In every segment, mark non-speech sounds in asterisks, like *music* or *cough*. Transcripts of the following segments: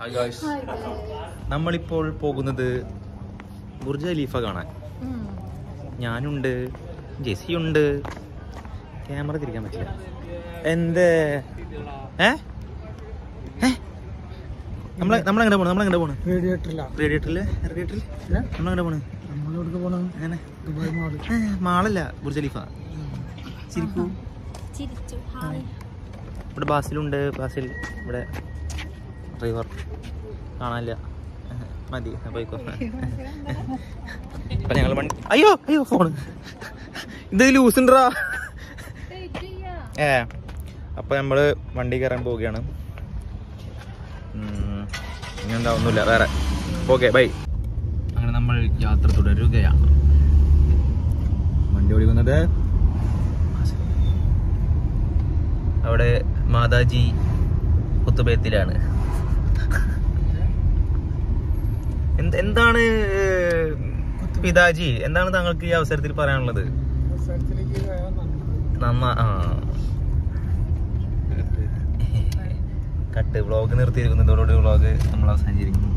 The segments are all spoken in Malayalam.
ഹായ് ഗായ്സ് നമ്മളിപ്പോൾ പോകുന്നത് ബുർജ് ഖലീഫ കാണാൻ. ഞാനുണ്ട് ജെസിയുണ്ട് ക്യാമറ തിരിക്കാൻ പറ്റില്ല. എന്ത്? ഏ? നമ്മളെ നമ്മളെങ്ങനെ പോണു? നമ്മളെങ്ങനെ പോണു? റേഡിയേറ്ററിൽ. റേഡിയേറ്ററിൽ നമ്മളെങ്ങനെ പോണു? മാളല്ല ബുർജ് ഖലീഫ. ചിരിക്കൂ. ചിരിച്ചു. ഹായ്. ഇവിടെ ബാസിലുണ്ട്. ബാസിൽ ഇവിടെ ഡ്രൈവർ. കാണാനില്ല. മതി പോയിക്കോ അപ്പൊ ഞങ്ങൾ വണ്ടി അയ്യോ അയ്യോ ഫോൺ ഇത് ലൂസ് ഉണ്ടോ ഏ അപ്പൊ നമ്മൾ വണ്ടി കയറാൻ പോവുകയാണ്. ഇനിയെന്താ ഒന്നുമില്ല വേറെ. Okay bye. അങ്ങനെ നമ്മൾ യാത്ര തുടരുകയാണ് വണ്ടി ഓടിക്കുന്നത് അവിടെ മാതാജി കുത്തുബയത്തിലാണ് എന്ത് എന്താണ് പിതാജി എന്താണ് താങ്കൾക്ക് ഈ അവസരത്തിൽ പറയാനുള്ളത്? നന്നാ ആ. കട്ട് വ്ളോഗ് നിർത്തിയിരിക്കുന്നതോടുകൂടി വ്ളോഗ് നമ്മൾ അവസാനിച്ചിരിക്കുന്നു.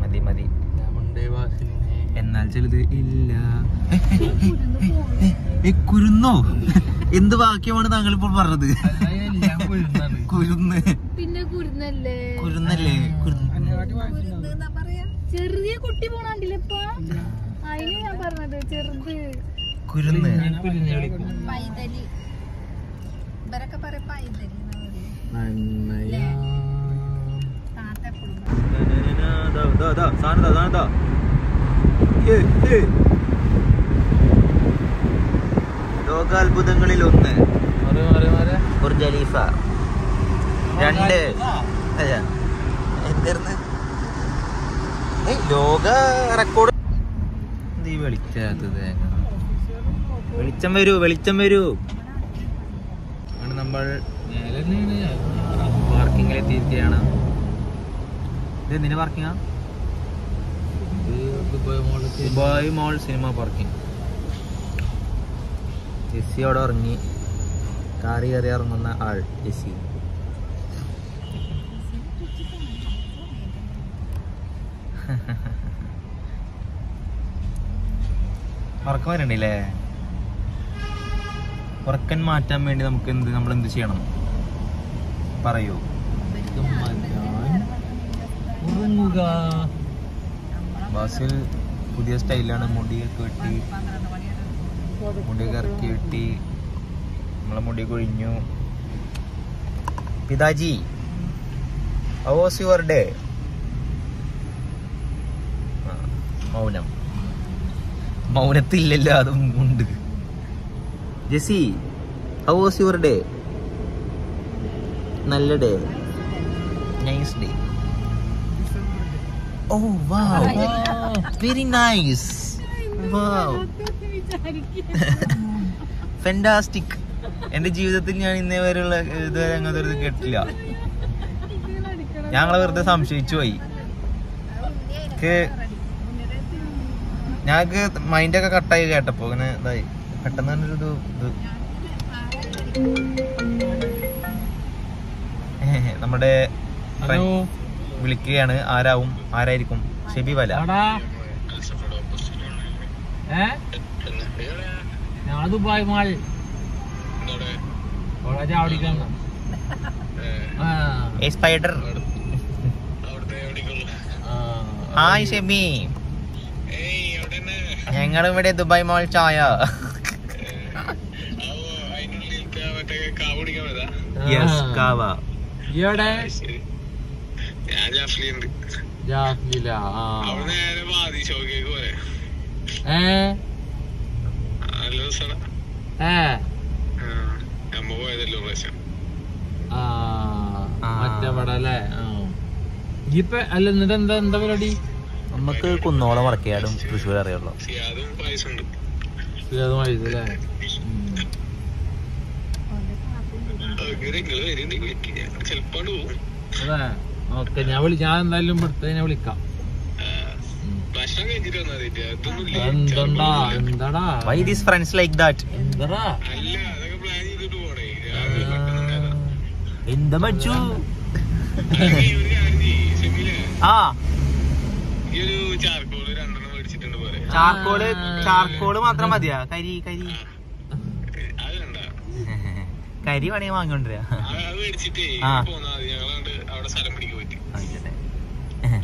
മതി മതി. എന്നാൽ ചിലത് ഇല്ല. കുരുന്നോ? എന്ത് വാക്യമാണ് താങ്കൾ ഇപ്പോൾ പറഞ്ഞത് കുരുന്ന്. പിന്നെ കുരുന്നല്ലേ? കുരുന്നല്ലേ? ചെറിയ കുട്ടി പോണാണ്ടില്ലേ ഇപ്പൊ? അതിന് ഞാൻ പറഞ്ഞത് ചെറുത്. കുരുന്ന്. പൈതലി. ഇവരൊക്കെ പറയാ പൈതലി താത്ത എപ്പോഴും ദാ, ദാ, ദാ, സാധനം ദാ, സാധനം ദാ. ഏ, ഏ. ലോകാത്ഭുതങ്ങളിൽ ഒന്ന് ബുർജ് ഖലീഫ. രണ്ട്. എന്തായിരുന്നു ലോക റെക്കോർഡ് നീ വെളിച്ചത് വെളിച്ചം വരൂ വെളിച്ചം വരൂ. നമ്മൾ പാർക്കിങ്ങിൽ എത്തിയിരിക്കുകയാണ് ഇത് എന്തിന്റെ പാർക്കിങ്ങാ? Dubai mall cinema parking Jessy അവിടെ ഇറങ്ങി കാറി കയറി ആൾ ജെസ്സി ഉറക്കം വരണ്ടല്ലേ ഉറക്കൻ മാറ്റാൻ വേണ്ടി നമുക്ക് എന്ത് നമ്മൾ എന്ത് ചെയ്യണം? പറയൂ. ബസ്സിൽ പുതിയ സ്റ്റൈലാണ് മുടിയൊക്കെ വെട്ടി മുടിയൊക്കെ ഇറക്കി വെട്ടി നമ്മളെ മുടി കൊഴിഞ്ഞു. പിതാജി ഹൗസ് യുവർ ഡേ മൗനം. മൗനത്തില്ലല്ലോ അതും ഉണ്ട്. Jessy how was your day നല്ല day nice day oh wow very nice wow fantastic എന്റെ ജീവിതത്തിൽ ഞാൻ ഇന്നേ വരെയുള്ള ഇതുവരെ അങ്ങനത്തെ ഒരു കേട്ടില്ല ഞങ്ങളെ വെറുതെ സംശയിച്ചു പോയി. ഞങ്ങക്ക് ഞങ്ങൾക്ക് മൈൻഡൊക്കെ കട്ടായി കേട്ടപ്പോ അങ്ങനെ ഇതായി. പെട്ടെന്ന് തന്നെ ഒരു ഇത് നമ്മുടെ വിളിക്കുകയാണ്. ആരാവും? ആരായിരിക്കും? ഷെബി വല. ഞാൻ ദുബായ് മാൾ. കോളേജ് അവിടേക്കാണ്. ഏ. സ്പൈഡർ. ഹായ് ഷെമി. ഞങ്ങളും ഇവിടെ ദുബായ് മോൾ ചായ. യെസ് കാവ. ഞാൻ ജാഫ്ലില ആ. നേരെ പോരെ. നല്ല ഏ? നമ്മ പോയതല്ലോ പ്രാവശ്യം? ആ ആ. മറ്റേ പടം അല്ലേ? ആ. ഇപ്പൊ അല്ല എന്നിട്ട് എന്താ എന്താ പരിപാടി? നമുക്ക് കുന്നോളം വടക്കേയാടും തൃശ്ശൂർ അറിയുള്ളൂ. ഞാൻ ഓക്കെ ഞാൻ വിളി ഞാൻ എന്തായാലും ഇവിടുത്തെ ഞാൻ വിളിക്കാം. എന്താടാ? Why these friends like that എന്താടാ അല്ല അതൊക്കെ പ്ലാൻ ചെയ്തിട്ട് പോണേ രാവിലെ പെട്ടെന്ന് ഉണ്ടായതാ. എന്താ ഷെമീലെ, *laughs* ആ. ചാർക്കോൾ ചാർക്കോൾ മാത്രം മതിയാ. കരി കരി. കരി വേണമെങ്കിൽ വാങ്ങിക്കൊണ്ടിരാ അത് മേടിച്ചിട്ടേ ആ. പോന്നാ മതി. ഞങ്ങളാണ്ട് അവിടെ സ്ഥലം പിടിക്കാൻ പറ്റി ആയിക്കോട്ടെ.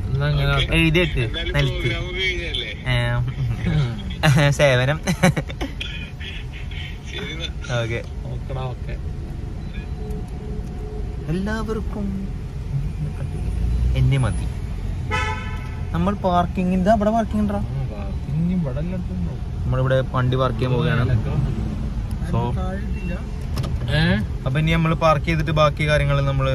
എന്നാ അങ്ങനെ ഓക്കേ. എഴുതി വെക്ക് നിലത്ത്. പ്രോഗ്രാം ഒക്കെ കഴിഞ്ഞല്ലേ? ഏ, *laughs* സേവനം. ഓക്കെ. ഓക്കെ. എല്ലാവർക്കും എന്നെ മതി. നമ്മൾ പാർക്കിംഗ് ഇനി ഇവിടെ പാർക്കിംഗ് ഉണ്ടോ? നമ്മളിവിടെ വണ്ടി പാർക്ക് ചെയ്യാൻ പോവുകയാണ്. സോ അപ്പൊ ഇനി നമ്മൾ പാർക്ക് ചെയ്തിട്ട് ബാക്കി കാര്യങ്ങൾ നമ്മൾ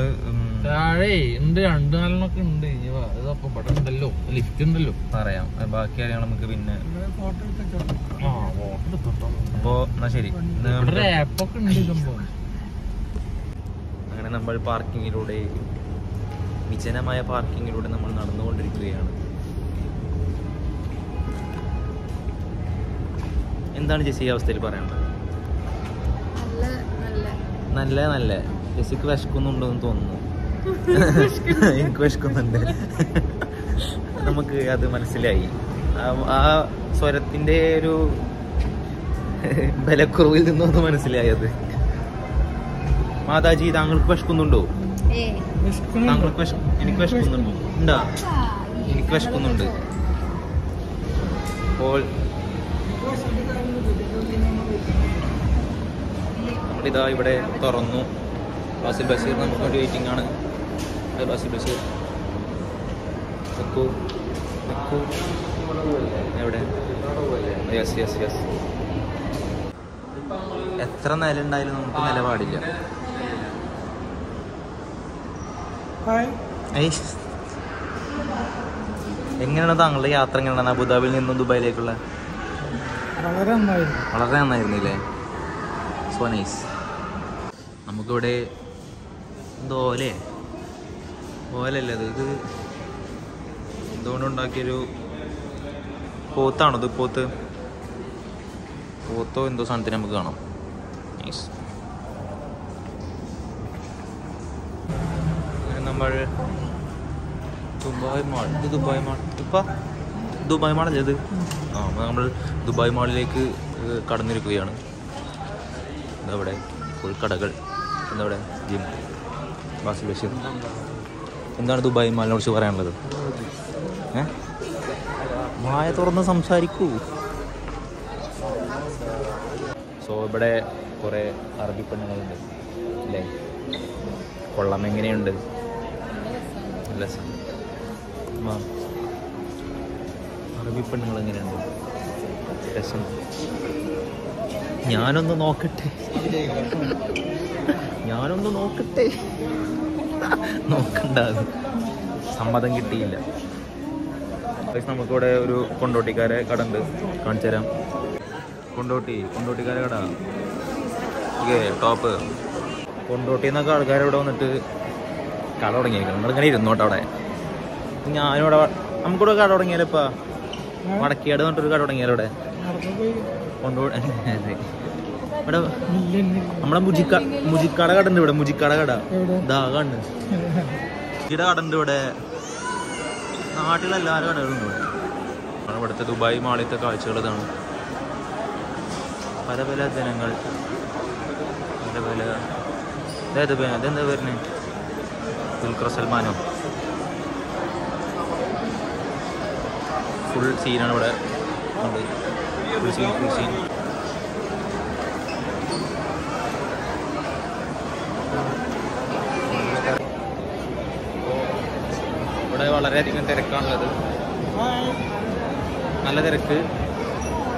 താഴെ ഉണ്ട് രണ്ട് നാലെണ്ണൊക്കെ ഉണ്ട്. ഇവിടെ ഉണ്ടല്ലോ. ലിഫ്റ്റ് ഉണ്ടല്ലോ. പറയാം. ബാക്കി കാര്യങ്ങൾ നമുക്ക് പിന്നെ അപ്പോ എന്നാ ശരി. ആപ്പൊക്കെ ഉണ്ട് സംഭവം അങ്ങനെ നമ്മൾ പാർക്കിങ്ങിലൂടെ വിജനമായ പാർക്കിങ്ങിലൂടെ നമ്മൾ നടന്നുകൊണ്ടിരിക്കുകയാണ്. എന്താണ് ജെസ്സി ഈ അവസ്ഥയിൽ പറയാനുള്ളത്? നല്ല നല്ല. ജെസ്സിക്ക് വിശക്കുന്നുണ്ടെന്ന് തോന്നുന്നു. എനിക്ക് വിശക്കുന്നുണ്ട്. നമുക്ക് അത് മനസ്സിലായി. ആ- ആ സ്വരത്തിന്റെ ഒരു ബലക്കുറവിൽ നിന്നും അത് മനസ്സിലായത് മാതാജി താങ്കൾക്ക് വിശക്കുന്നുണ്ടോ? താങ്കൾക്ക് എനിക്ക് വിശക്കുന്നുണ്ടോ? ഉണ്ടാ? എനിക്ക് വിശക്കുന്നുണ്ട്. അപ്പോൾ നമ്മളിതാ ഇവിടെ തുറന്നു. ബാസിൽ ബഷീർ നമുക്ക് വേണ്ടി വെയിറ്റിംഗ് ആണ് ബാസിൽ ബഷീർ. നിൽക്കൂ നിൽക്കൂ എവിടെ? യെസ് യെസ് യെസ് എത്ര നില ഉണ്ടായാലും നമുക്ക് നിലപാടില്ല. എങ്ങനെയാണ് താങ്കളുടെ യാത്ര എങ്ങനെയാണ് അബുദാബിയിൽ നിന്നും ദുബായിലേക്കുള്ള? വളരെ നന്നായിരുന്നു. വളരെ നന്നായിരുന്നില്ലേ? സോ നൈസ് നമുക്കിവിടെ എന്തോ ഓലേ? ഓലല്ലേ അത്? ഇത് എന്തുകൊണ്ടുണ്ടാക്കിയൊരു പോത്താണോ ഇത് പോത്ത്? പോത്തോ എന്തോ സാധനത്തിന് നമുക്ക് കാണാം. നൈസ് നമ്മൾ ദുബായ് മാൾ. ഇത് ദുബായ് മാൾ. ഇപ്പ? ദുബായ് മാളല്ലേ ഇത്? ആ നമ്മൾ ദുബായ് മാളിലേക്ക് കടന്നിരിക്കുകയാണ്. ഇതവിടെ ഫുൾ കടകൾ. എന്തവിടെ ജിം ബാസി ബഷീർ. എന്താണ് ദുബായ് മാളിനെ കുറിച്ച് പറയാനുള്ളത്? ഏ? വായ തുറന്ന് സംസാരിക്കൂ. സോ ഇവിടെ കുറേ അറബി പെണ്ണുങ്ങളുണ്ട്. അല്ലേ? കൊള്ളം. എങ്ങനെയുണ്ട്? രസം. അറബി പെണ്ണുങ്ങൾ എങ്ങനെയുണ്ട്? രസം. ഞാനൊന്ന് നോക്കട്ടെ. ഞാനൊന്ന് നോക്കട്ടെ. നോക്കണ്ട. സമ്മതം കിട്ടിയില്ല. നമുക്കിവിടെ ഒരു കൊണ്ടോട്ടിക്കാരെ കട ഉണ്ട്. കാണിച്ചു തരാം. കൊണ്ടോട്ടി കൊണ്ടോട്ടിക്കാരെ കട. ഓക്കെ ടോപ്പ് കൊണ്ടോട്ടി എന്നൊക്കെ ആൾക്കാർ ഇവിടെ വന്നിട്ട് കട തുടങ്ങിയിരിക്കണം നമ്മളിങ്ങനെ ഇരുന്നോട്ടെ അവിടെ. ഞാനിവിടെ നമുക്കിവിടെ കട തുടങ്ങിയാലോ ഇപ്പൊ? വടക്കിയാട് പറഞ്ഞിട്ടൊരു കട തുടങ്ങിയാലോ ഇവിടെ? *laughs* ഇവിടെ നമ്മളെ മുജിക്ക മുജിക്കട കട ഉണ്ട് ഇവിടെ. മുജിക്കട കട. കണ്ട് മുജിയുടെ കട ഉണ്ട്. ഇവിടെ. നാട്ടിലെല്ലാവരും കടകളുണ്ട് ഇവിടെ നമ്മുടെ ഇവിടുത്തെ ദുബായ് മാളിലത്തെ കാഴ്ചകൾ ഇതാണ്. പല പല ജനങ്ങൾ. പല പല അതായത് അതെന്താ വരുന്നത് ദുൽഖർ സൽമാനോ? ഫുൾ സീനാണ് ഇവിടെ ഉണ്ട്. ഫുൾ സീൻ ഫുൾ സീൻ ഇവിടെ വളരെയധികം തിരക്കാണുള്ളത്. നല്ല തിരക്ക്.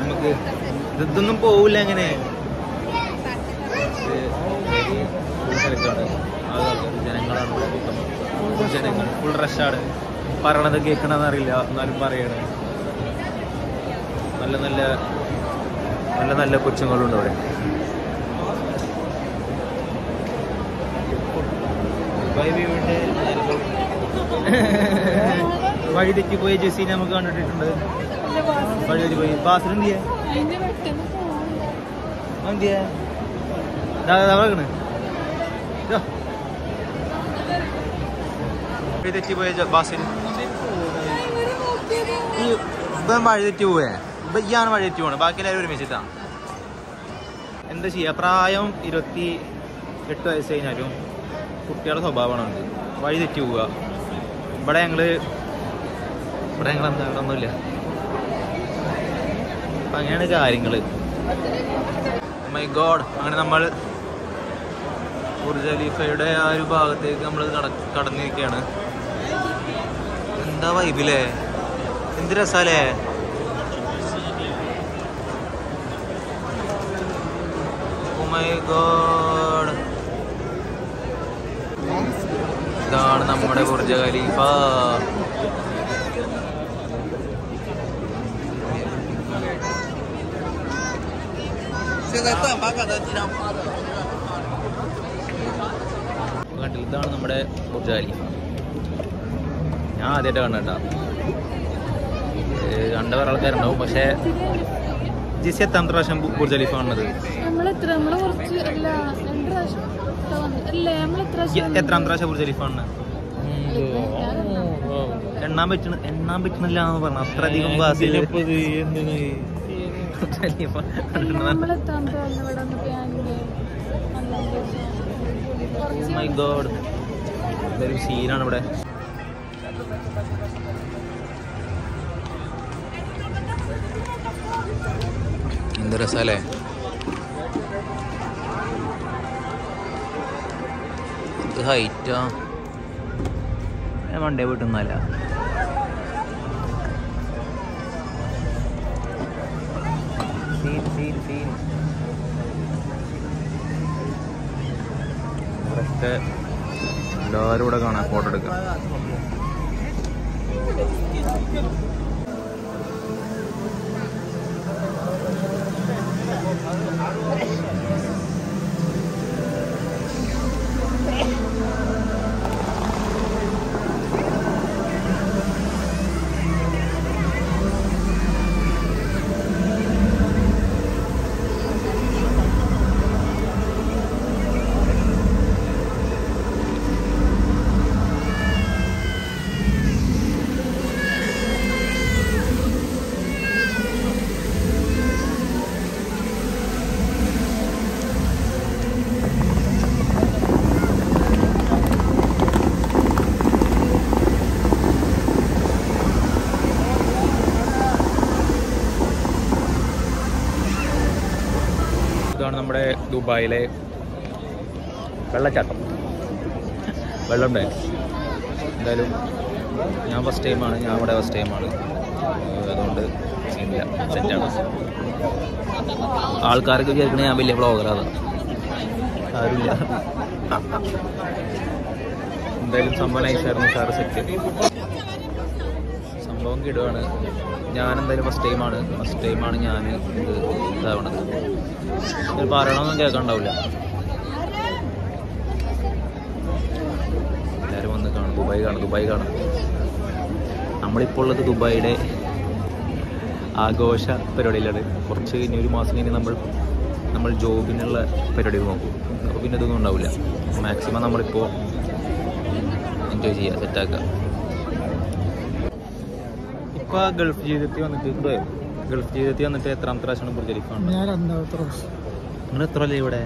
നമുക്ക് ഇതൊന്നും പോവില്ല എങ്ങനെ Full ജനങ്ങൾ ഫുൾ റഷാണ് പറയണത് കേൾക്കണമെന്ന് അറിയില്ല. എന്നാലും പറയണ. നല്ല നല്ല നല്ല നല്ല കൊച്ചുങ്ങളുണ്ട് അവിടെ. *laughs* വഴി പോയ ജെസ്സിനെ നമുക്ക് കണ്ടിട്ടുണ്ട്. വഴി തെറ്റിപ്പോയി ബാസിൽ എന്ത് ചെയ്യാ എന്ത് ചെയ്യാ ദാ, ദാ, ദാ കിടക്കണ്. ഇതാ. വഴി തെറ്റി പോയ ജ- ബാസിൽ ഈ ഇവൻ വഴി തെറ്റി പോവേ. ഇപ്പൊ ഇയാണ് വഴി തെറ്റി പോണേ. ബാക്കി എല്ലാവരും ഒരുമിച്ചിട്ടാ. എന്താ ചെയ്യാ? പ്രായം ഇരുപത്തി എട്ട് വയസ്സ് കഴിഞ്ഞാലും കുട്ടികളുടെ സ്വഭാവമാണ് വഴി തെറ്റി പോവുക. ഇവിടെ ഞങ്ങൾ ഇവിടെ ഞങ്ങൾ എന്താ ഇവിടെ ഒന്നുമില്ല. അപ്പൊ അങ്ങനെയാണ് കാര്യങ്ങൾ. മൈ ഗോഡ് അങ്ങനെ നമ്മൾ ബുർജ് ആ ഒരു ഭാഗത്തേക്ക് നമ്മൾ കടന്നിരിക്കുകയാണ് എന്താ വൈബിലേ എന്ത് രസാലേ my God. ഇതാണ് നമ്മുടെ ബുർജ ഖലീഫ. കണ്ടില്ല ഇതാണ് നമ്മുടെ ബുർജ ഞാൻ ആദ്യമായിട്ട് കണ്ടേട്ടാ കണ്ട വേറെ ആൾക്കാരുണ്ടാവും പക്ഷേ ജിസി എത്താമത്തെ പ്രാവശ്യം ബുർജ് ഖലീഫ കാണുന്നത്? എത്രാം പ്രാവശ്യം ബുർജ് ഖലീഫ കാണുന്നത് എണ്ണാൻ പറ്റണ എണ്ണാൻ പറ്റണില്ല എന്ന് പറഞ്ഞു അത്രയധികം ബാസിൽ ഖലീഫ മൈ ഗോഡ് ഇതൊരു സീനാണ് ഇവിടെ എന്ത് രസല്ലേ? ഇത് ഹൈറ്റാ വണ്ടേ വീട്ടുന്നല്ല സീൻ സീൻ സീൻ ഇവിടൊക്കെ എല്ലാവരും ഇവിടെ കാണാം ഫോട്ടോ എടുക്കാം ദുബായിലെ വെള്ളച്ചാട്ടം. വെള്ളം ഡാൻസ് എന്തായാലും ഞാൻ ഫസ്റ്റ് ടൈമാണ് ഞാൻ ഇവിടെ ഫസ്റ്റ് ടൈമാണ് അതുകൊണ്ട് സീനില്ല സെറ്റാണ് ആൾക്കാർക്ക് വിചാരിക്കണേ ഞാൻ വലിയ ബ്ലോഗറാണ് ആരുമില്ല. എന്തായാലും സംഭവം നൈസായിരുന്നു സാറ് സെറ്റ് സംഭവം കിടുവാണ് ഞാൻ ഫസ്റ്റ് ടൈമാണ് ഫസ്റ്റ് ടൈമാണ് ഞാൻ ഇത് ഇതാവണത്. ഇത് പറയണമെന്നും കേൾക്കണ്ടാവില്ല എല്ലാവരും വന്ന് കാണും. ദുബായ് കാണും. ദുബായ് കാണും. നമ്മളിപ്പോൾ ഉള്ളത് ദുബായിയുടെ ആഘോഷ പരിപാടിയിലാണ്. കുറച്ച് കഴിഞ്ഞ് ഒരു മാസം കഴിഞ്ഞ് നമ്മൾ നമ്മൾ ജോബിനുള്ള പരിപാടികൾ നോക്കും അപ്പോൾ പിന്നെ ഇതൊന്നും ഉണ്ടാവില്ല. മാക്സിമം നമ്മളിപ്പോൾ എൻജോയ് ചെയ്യുക സെറ്റാക്കുക ഇപ്പോൾ ഗൾഫ് ജീവിതത്തിൽ വന്നിട്ട് ഗൾഫ് ജീവിതത്തിൽ വന്നിട്ട് എത്രാമത്തെ പ്രാവശ്യമാണ് ബുർജ് ഖലീഫ കാണുന്നത് ഞാൻ രണ്ടാമത്തെ പ്രാവശ്യം. നിങ്ങൾ എത്ര അല്ലേ ഇവിടെ?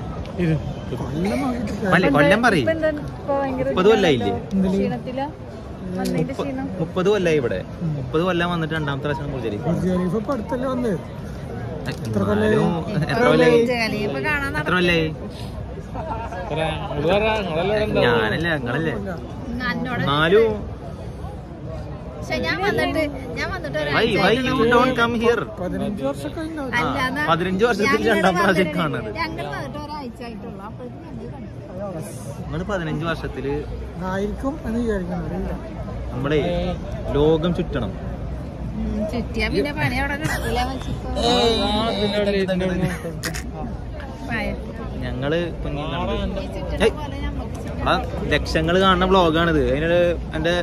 അല്ലേ കൊല്ലം പറയും. ഇപ്പൊ ഇപ്പൊ മുപ്പത് കൊല്ലായില്ലേ? മുപ്പത് കൊല്ലായി ഇവിടെ. മുപ്പത് കൊല്ലം വന്നിട്ട് രണ്ടാമത്തെ പ്രാവശ്യം ബുർജ് ഖലീഫ ഖലീഫ ഇപ്പൊ അടുത്തല്ലേ വന്നത് എന്നാലും എത്ര കൊല്ലായി? ഞാനല്ലേ നിങ്ങളല്ലേ? എന്നാലും പക്ഷെ ഞാൻ വന്നിട്ട് ഞാൻ വന്നിട്ട് why why you don't come here പതിനഞ്ച് വർഷത്തിൽ രണ്ടാം പ്രാവശ്യം കാണുന്നത്. ഞങ്ങൾ വന്നിട്ട് ഒരാഴ്ച ആയിട്ടുള്ളൂ. അപ്പോഴേക്കും ഞങ്ങൾ കണ്ടു നിങ്ങൾ പതിനഞ്ച് വർഷത്തിൽ ആയിരിക്കും എന്ന് നമ്മളെ ലോകം ചുറ്റണം. ചുറ്റിയാ പിന്നെ പണി അവിടെ ഞങ്ങൾ ഇപ്പൊ ആ ലക്ഷങ്ങൾ കാണുന്ന വ്ളോഗാണിത് അതിനൊരു എന്റെ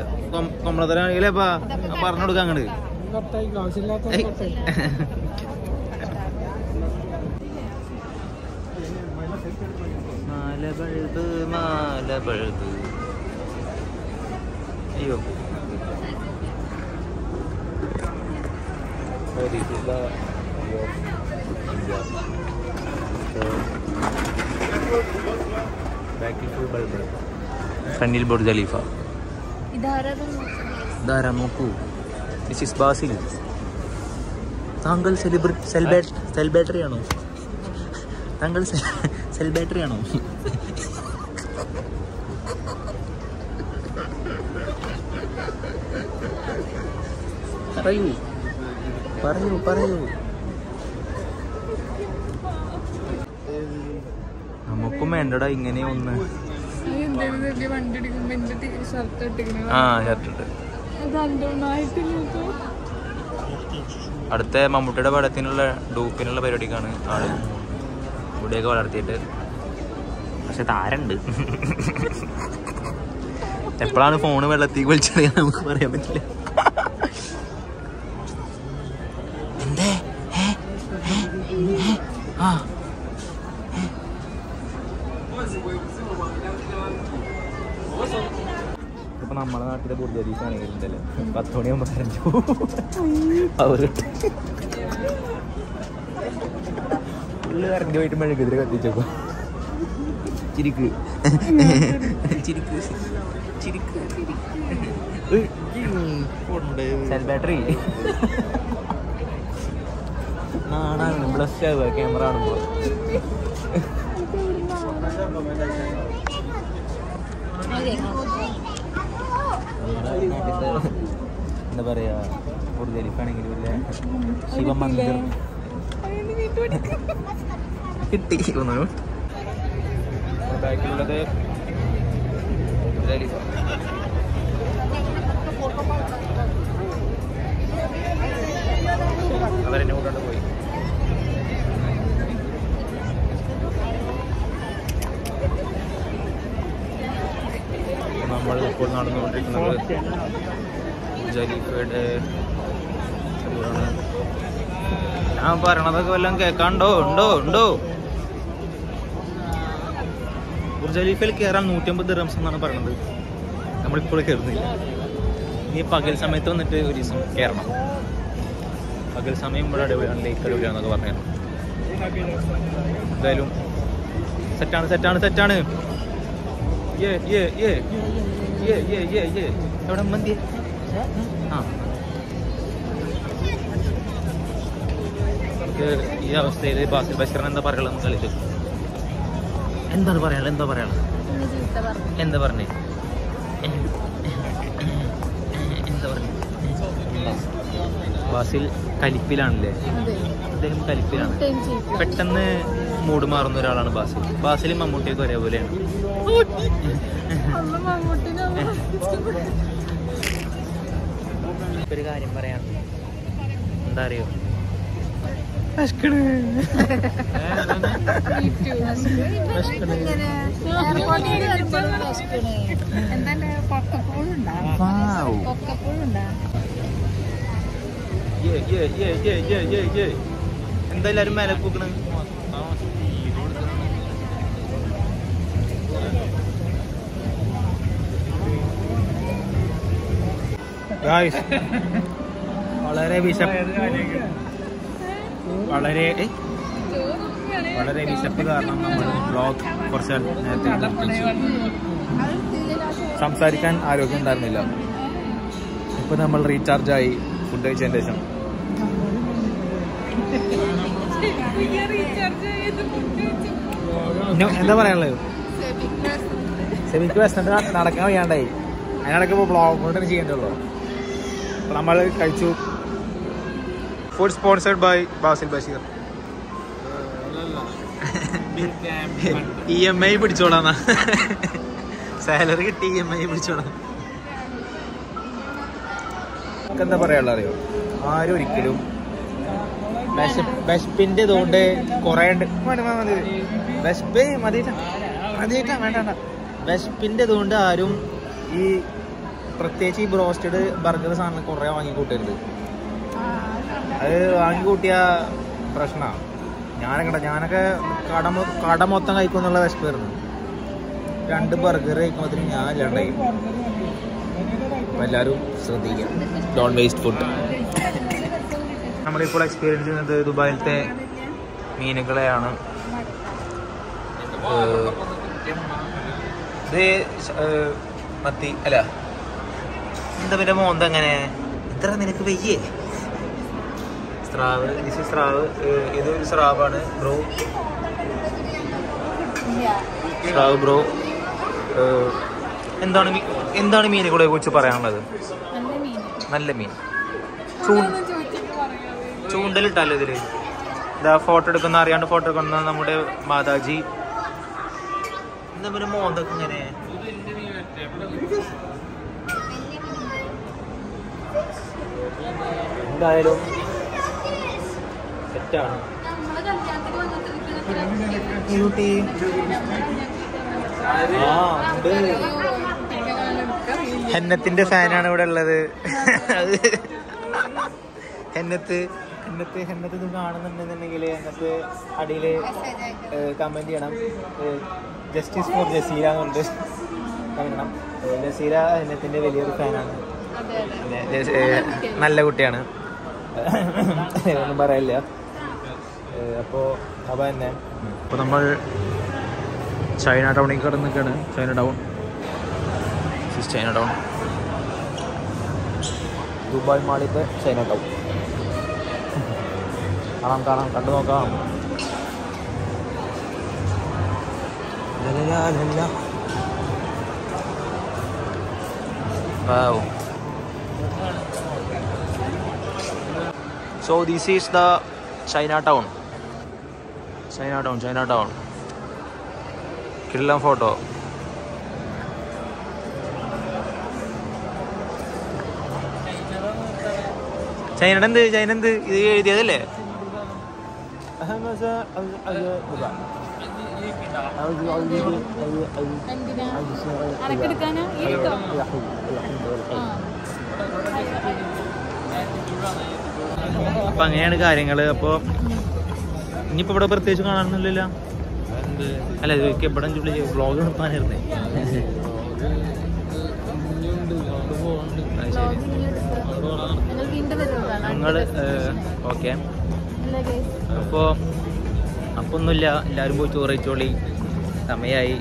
കൊമ്പളത്തരാണെങ്കിലേപ്പാ പറഞ്ഞു കൊടുക്കാം അങ്ങോട്ട് അയ്യോ. കത്തായി മാല പഴുത് മാല പഴുത് അയ്യോ Oh, this is the view of India. So, back to Bulbul. ഫ്രണ്ടിൽ ബുർജ് ഖലീഫ ഇതാരതും ഇതാരാ നോക്കൂ ദിസ് ഇസ് ബാസിൽ താങ്കൾ സെലിബ്രിറ്റി സെൽബേറ്റ് സെൽബേറ്ററി ആണോ? താങ്കൾ സെൽബേറ്ററി ആണോ? പറയൂ. പറയൂ പറയൂ. നമുക്കും വേണ്ടടാ ഇങ്ങനെ ഒന്ന്? ആ ഷർട്ടിട്ട് അടുത്ത മമ്മൂട്ടിയുടെ പടത്തിനുള്ള ഡൂപ്പിനുള്ള പരിപാടിക്കാണ് ആൾ. ഇവിടെയൊക്കെ വളർത്തിയിട്ട്. പക്ഷെ താരണ്ട്. എപ്പോഴാണ് ഫോണ് വെള്ളത്തിൽ വിളിച്ചറിയാൻ നമുക്ക് പറയാൻ പറ്റില്ല. എന്തേ? ആ. ബുർജരീസ് ആണെങ്കിലുണ്ടല്ലോ പത്ത് മണിയാകുമ്പോ കരഞ്ഞു അവർ ഉള്ളു കറണ്ട് പോയിട്ട് മെഴുകുതിരി കത്തിച്ചപ്പോ ചിരിക്ക്. ചിരിക്ക്. ചിരിക്ക്. സെൽ ബാറ്ററി നാണാണ്. ബ്ലസ് ആവുക. ക്യാമറ കാണുമ്പോ *laughs* എന്താ പറയാ ബുർജരിക്കാണെങ്കിൽ വലിയ ശിവമന്ദിർ *laughs* കിട്ടി ഒന്നും ബാക്കിലുള്ളത് അവരെന്നെ കൂട്ടാണ്ട് പോയി. നമ്മൾ ഇപ്പോൾ നടന്നുകൊണ്ടിരിക്കുന്നത് ജലീഫയുടെ. ഞാൻ പറയണതൊക്കെ വല്ലതും കേൾക്കാണ്ടോ ഉണ്ടോ? ഉണ്ടോ? ബുർജലീഫയിൽ കയറാൻ നൂറ്റമ്പത് ദിറംസ് എന്നാണ് പറയണത്. നമ്മളിപ്പോൾ കയറുന്നില്ല ഇനി പകൽ സമയത്ത് വന്നിട്ട് ഒരു ദിവസം കയറണം പകൽ സമയം ഇവിടെ അടിപൊളിയാണ് ലേക്ക് അടിപൊളിയാണെന്നൊക്കെ പറഞ്ഞു എന്തായാലും സെറ്റാണ് സെറ്റാണ് സെറ്റാണ് ഏ ഏ ഏ ये ये ये എവിടെ മന്തി ആ നമുക്ക് ഈ അവസ്ഥയിൽ ബാസിൽ ബഷീറിന് എന്താ പറയുള്ളത് കളിച്ചു എന്താണ് പറയാനുള്ളത്? എന്താ പറയാനുള്ളത്? എന്താ പറഞ്ഞേ? എന്താ പറഞ്ഞു? ബാസിൽ കലിപ്പിലാണല്ലേ? അദ്ദേഹം കലിപ്പിലാണ്. പെട്ടെന്ന് മൂട് മാറുന്ന ഒരാളാണ് ബാസിൽ. ബാസിലും മമ്മൂട്ടിയൊക്കെ ഒരേപോലെയാണ്. ഒരു കാര്യം പറയാം. എന്താ അറിയോ? എന്താണ് മേലെ പൊക്കപ്പോഴുണ്ടാ വളരെ വിശപ്പ് വളരെ? വളരെ വിശപ്പ് കാരണം നമ്മൾ ബ്ലോഗ് കുറച്ച് നേരത്തെ സംസാരിക്കാൻ ആരോഗ്യം ഉണ്ടായിരുന്നില്ല. ഇപ്പൊ നമ്മൾ റീചാർജ് ആയി ഫുഡ് കഴിച്ചതിന് ശേഷം. എന്താ പറയാനുള്ളത്? സെമിക്ക് വെസ്റ്റന്റ് നടക്കാൻ വയ്യാണ്ടായി. അതിനിടയ്ക്ക് ഇപ്പോൾ ബ്ലോഗ് കൊണ്ട് തന്നെ ചെയ്യേണ്ടതുള്ളൂ അപ്പോൾ നമ്മൾ കഴിച്ചു. Food sponsored by Basil Basheer. E M I പിടിച്ചോളാന്നാ salary കിട്ടി ഇ എം ഐ പിടിച്ചോളാം. എന്താ പറയാനുള്ള അറിയോ? ആരും ഒരിക്കലും വിശപ്പിന്റെ ഇതുകൊണ്ട് കുറേ വിശപ്പ് മതിയിട്ട. മതിയിട്ട വേണ്ട വേണ്ട. വിശപ്പിന്റെ ഇതുകൊണ്ട് ആരും ഈ പ്രത്യേകിച്ച് ഈ ബ്രോസ്റ്റഡ് ബർഗർ സാധനം കുറേ വാങ്ങിക്കൂട്ടരുത് അത് വാങ്ങിക്കൂട്ടിയ പ്രശ്നമാണ് ഞാനൊക്കെ ഞാനൊക്കെ കട കട മൊത്തം കഴിക്കുന്നുള്ള വിശപ്പായിരുന്നു രണ്ട് ബർഗർ കഴിക്കുമ്പോഴത്തേനും ഞാൻ ഇല്ലാണ്ടായി. അപ്പം എല്ലാവരും ശ്രദ്ധിക്കുക ഡോൺ വേസ്റ്റ് ഫുഡ് നമ്മളിപ്പോൾ എക്സ്പീരിയൻസ് ചെയ്യുന്നത് ദുബായിലത്തെ മീനുകളെയാണ്. ഇത് മത്തി അല്ല എന്താ പിന്നെ ഇത്ര നിനക്ക് വയ്യേ. സ്രാവ് ദിസ് സ്രാവ് ഇതൊരു സ്രാവാണ് ബ്രോ. സ്രാവ് ബ്രോ. എന്താണ് എന്താണ് മീനെ മീനുകളെ കുറിച്ച് പറയാനുള്ളത്? നല്ല മീൻ. ചൂണ്ടലിട്ടല്ലോ ഇതിൽ? ഇതാ ഫോട്ടോ എടുക്കുന്ന അറിയാണ്ട് ഫോട്ടോ എടുക്കുന്ന നമ്മുടെ മാതാജി. എന്താ പിന്നെ മോന്തൊക്കെ ഇങ്ങനെ? എന്തായാലും സെറ്റാണ് ആ ഉണ്ട്. ഹെന്നത്തിന്റെ ഫാനാണ് ഇവിടെ ഉള്ളത്. ഹെന്നത്ത് ഹെന്നത്ത് ഹെന്നത്ത് ഇത് കാണുന്നുണ്ടെന്നുണ്ടെങ്കിൽ ഹെന്നത്ത് അടിയിൽ കമന്റ് ചെയ്യണം. ജസ്റ്റിസ് ഫോർ ജസീര എന്നുണ്ട്. കമന്റ് ചെയ്യണം. ജസീര ഹെന്നത്തിന്റെ വലിയൊരു ഫാനാണ്. നല്ല കുട്ടിയാണ്. ഒന്നും പറയില്ല. അപ്പോ അപ്പൊ തന്നെ. അപ്പൊ നമ്മൾ ചൈന ടൗണിൽ കടന്ന് നിൽക്കുകയാണ് China town. China town. Dubai മാളിത്തെ ചൈന ടൗൺ. കാണാം കാണാം. കണ്ടു നോക്കാം. ലലലാ this is the Chinatown Chinatown Chinatown കിള്ളം photo ചൈനയുടെ എന്ത് ചൈന എന്ത് ഇത് എഴുതിയതല്ലേ അനക്കെടുക്കാനാ അപ്പൊ അങ്ങനെയാണ് കാര്യങ്ങൾ. അപ്പൊ ഇനിയിപ്പോ ഇവിടെ പ്രത്യേകിച്ച് കാണാനൊന്നുമില്ലല്ലോ? അല്ല ഇത് വിളിച്ച് വ്ളോഗ് എടുക്കാനായിരുന്നേ. നിങ്ങൾ ഓക്കെ. അപ്പോ അപ്പൊന്നുമില്ല അപ്പോൾ അപ്പോൾ ഒന്നുമില്ല. എല്ലാവരും പോയി ചോറ് കഴിച്ചോളി. സമയമായി